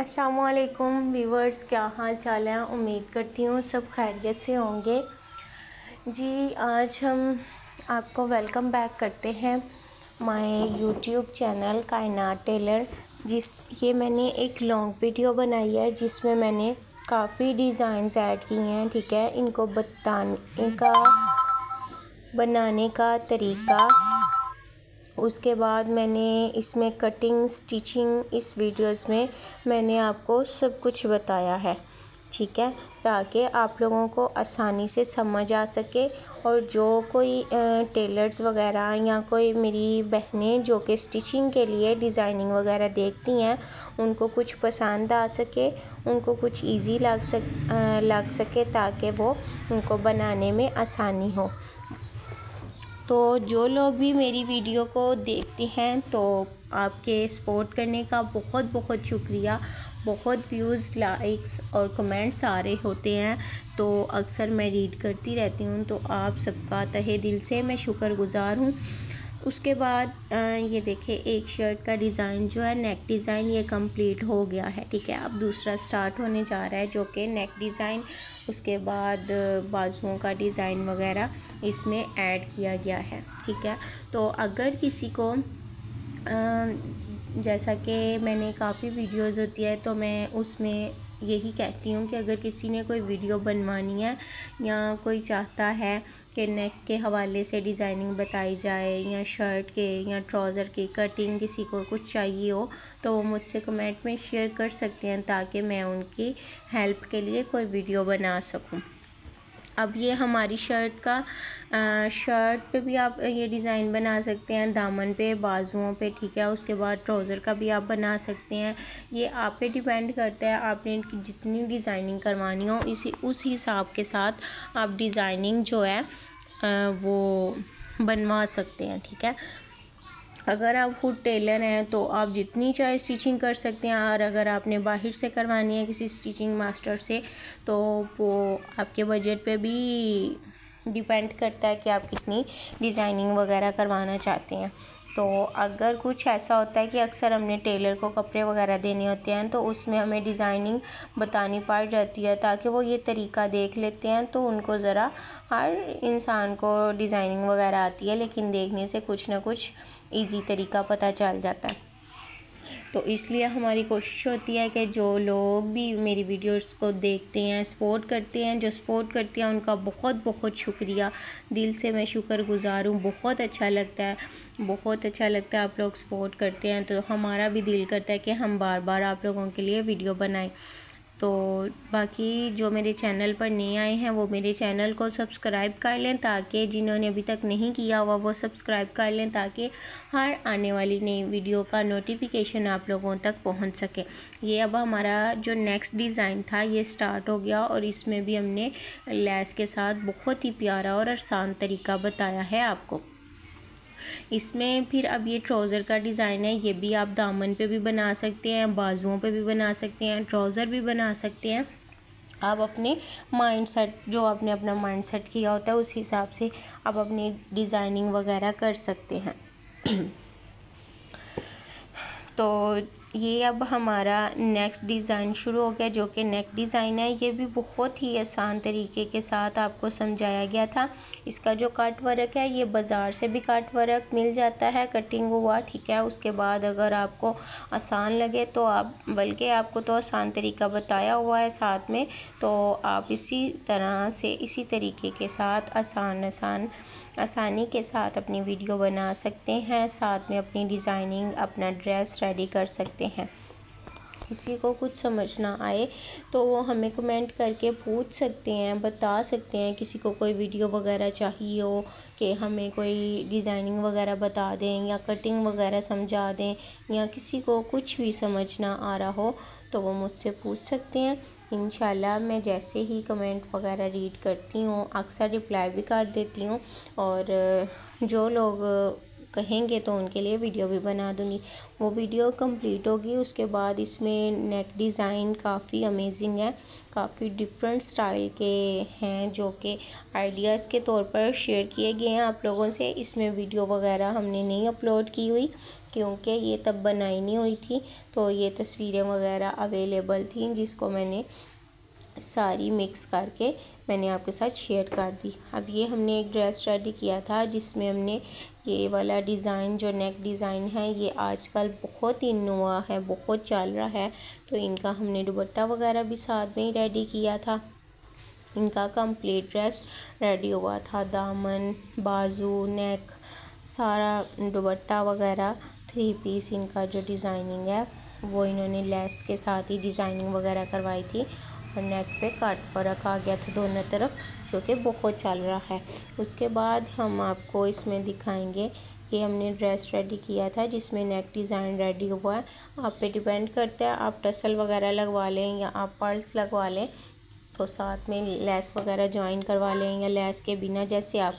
असलकुम व्यूवर्स क्या हाल चाल है? उम्मीद करती हूँ सब खैरियत से होंगे। जी, आज हम आपको वेलकम बैक करते हैं my YouTube channel Kainat tailor जिस, ये मैंने एक लॉन्ग वीडियो बनाई है, जिसमें मैंने काफ़ी डिज़ाइंस ऐड की हैं, ठीक है? इनको बताने का, बनाने का तरीका उसके बाद मैंने इसमें कटिंग स्टिचिंग इस वीडियोस में मैंने आपको सब कुछ बताया है, ठीक है? ताकि आप लोगों को आसानी से समझ आ सके और जो कोई टेलर्स वगैरह या कोई मेरी बहनें जो कि स्टिचिंग के लिए डिज़ाइनिंग वगैरह देखती हैं, उनको कुछ पसंद आ सके, उनको कुछ इजी लग सक लग सके ताकि वो उनको बनाने में आसानी हो। तो जो लोग भी मेरी वीडियो को देखते हैं तो आपके सपोर्ट करने का बहुत बहुत शुक्रिया। बहुत व्यूज़, लाइक्स और कमेंट्स आ रहे होते हैं तो अक्सर मैं रीड करती रहती हूँ। तो आप सबका तहे दिल से मैं शुक्रगुज़ार हूँ। उसके बाद ये देखिए, एक शर्ट का डिज़ाइन जो है नेक डिज़ाइन ये कंप्लीट हो गया है, ठीक है? अब दूसरा स्टार्ट होने जा रहा है, जो कि नेक डिज़ाइन उसके बाद बाजुओं का डिज़ाइन वगैरह इसमें ऐड किया गया है, ठीक है? तो अगर किसी को जैसा कि मैंने काफ़ी वीडियोस होती है तो मैं उसमें यही कहती हूँ कि अगर किसी ने कोई वीडियो बनवानी है या कोई चाहता है कि नेक के हवाले से डिज़ाइनिंग बताई जाए या शर्ट के या ट्राउज़र की कटिंग किसी को कुछ चाहिए हो तो वो मुझसे कमेंट में शेयर कर सकते हैं ताकि मैं उनकी हेल्प के लिए कोई वीडियो बना सकूँ। अब ये हमारी शर्ट का शर्ट पे भी आप ये डिज़ाइन बना सकते हैं, दामन पे, बाजुओं पे, ठीक है? उसके बाद ट्राउज़र का भी आप बना सकते हैं। ये आप पे डिपेंड करता है, आपने इनकी जितनी डिज़ाइनिंग करवानी हो, इसी, उस हिसाब के साथ आप डिज़ाइनिंग जो है वो बनवा सकते हैं, ठीक है? अगर आप खुद टेलर हैं तो आप जितनी चाहे स्टिचिंग कर सकते हैं, और अगर आपने बाहर से करवानी है किसी स्टिचिंग मास्टर से तो वो आपके बजट पे भी डिपेंड करता है कि आप कितनी डिज़ाइनिंग वगैरह करवाना चाहते हैं। तो अगर कुछ ऐसा होता है कि अक्सर हमने टेलर को कपड़े वगैरह देने होते हैं तो उसमें हमें डिज़ाइनिंग बतानी पड़ जाती है ताकि वो ये तरीका देख लेते हैं तो उनको ज़रा हर इंसान को डिज़ाइनिंग वगैरह आती है, लेकिन देखने से कुछ ना कुछ ईज़ी तरीका पता चल जाता है। तो इसलिए हमारी कोशिश होती है कि जो लोग भी मेरी वीडियोस को देखते हैं सपोर्ट करते हैं, जो सपोर्ट करते हैं, उनका बहुत बहुत शुक्रिया। दिल से मैं शुक्रगुज़ार हूँ। बहुत अच्छा लगता है। बहुत अच्छा लगता है आप लोग सपोर्ट करते हैं। तो हमारा भी दिल करता है कि हम बार बार आप लोगों के लिए वीडियो बनाएँ। तो बाकी जो मेरे चैनल पर नए आए हैं, वो मेरे चैनल को सब्सक्राइब कर लें ताकि जिन्होंने अभी तक नहीं किया हुआ, वो सब्सक्राइब कर लें ताकि हर आने वाली नई वीडियो का नोटिफिकेशन आप लोगों तक पहुँच सके। ये अब हमारा जो नेक्स्ट डिज़ाइन था, ये स्टार्ट हो गया और इसमें भी हमने लैस के साथ बहुत ही प्यारा और आसान तरीका बताया है आपको। इसमें फिर अब ये ट्राउज़र का डिज़ाइन है, ये भी आप दामन पे भी बना सकते हैं, बाजुओं पे भी बना सकते हैं, ट्राउज़र भी बना सकते हैं। आप अपने माइंड सेट जो आपने अपना माइंड सेट किया होता है, उस हिसाब से आप अपनी डिज़ाइनिंग वगैरह कर सकते हैं। तो ये अब हमारा नेक्स्ट डिज़ाइन शुरू हो गया, जो कि नेक डिज़ाइन है। ये भी बहुत ही आसान तरीके के साथ आपको समझाया गया था। इसका जो कट वर्क है, ये बाज़ार से भी कट वर्क मिल जाता है कटिंग हुआ, ठीक है। उसके बाद अगर आपको आसान लगे तो आप, बल्कि आपको तो आसान तरीका बताया हुआ है साथ में तो आप इसी तरह से, इसी तरीके के साथ आसान आसान आसानी के साथ अपनी वीडियो बना सकते हैं, साथ में अपनी डिज़ाइनिंग, अपना ड्रेस रेडी कर सकते हैं। किसी को कुछ समझ ना आए तो वो हमें कमेंट करके पूछ सकते हैं, बता सकते हैं किसी को कोई वीडियो वगैरह चाहिए हो कि हमें कोई डिज़ाइनिंग वगैरह बता दें या कटिंग वगैरह समझा दें या किसी को कुछ भी समझ ना आ रहा हो तो वो मुझसे पूछ सकते हैं। इन मैं जैसे ही कमेंट वगैरह रीड करती हूँ, अक्सर रिप्लाई भी कर देती हूँ और जो लोग कहेंगे तो उनके लिए वीडियो भी बना दूँगी। वो वीडियो कंप्लीट होगी, उसके बाद इसमें नेक डिज़ाइन काफ़ी अमेजिंग है, काफ़ी डिफरेंट स्टाइल के हैं जो कि आइडियाज़ के तौर पर शेयर किए गए हैं आप लोगों से। इसमें वीडियो वगैरह हमने नहीं अपलोड की हुई, क्योंकि ये तब बनाई नहीं हुई थी तो ये तस्वीरें वगैरह अवेलेबल थी जिसको मैंने सारी मिक्स करके मैंने आपके साथ शेयर कर दी। अब ये हमने एक ड्रेस रेडी किया था, जिसमें हमने ये वाला डिज़ाइन जो नेक डिज़ाइन है, ये आजकल बहुत ही नुआ है, बहुत चल रहा है। तो इनका हमने दुपट्टा वगैरह भी साथ में ही रेडी किया था। इनका कंप्लीट ड्रेस रेडी हुआ था। दामन, बाजू नेक सारा दुपट्टा वगैरह थ्री पीस इनका जो डिज़ाइनिंग है, वो इन्होंने लेस के साथ ही डिज़ाइनिंग वगैरह करवाई थी। नेक पे काट पर रखा गया था दोनों तरफ़, जो कि बहुत चल रहा है। उसके बाद हम आपको इसमें दिखाएँगे ये हमने ड्रेस रेडी किया था, जिसमें नेक डिज़ाइन रेडी हुआ है। आप पे डिपेंड करता है, आप टसल वगैरह लगवा लें या आप पर्ल्स लगवा लें तो साथ में लेस वगैरह ज्वाइन करवा लें या लेस के बिना, जैसे आप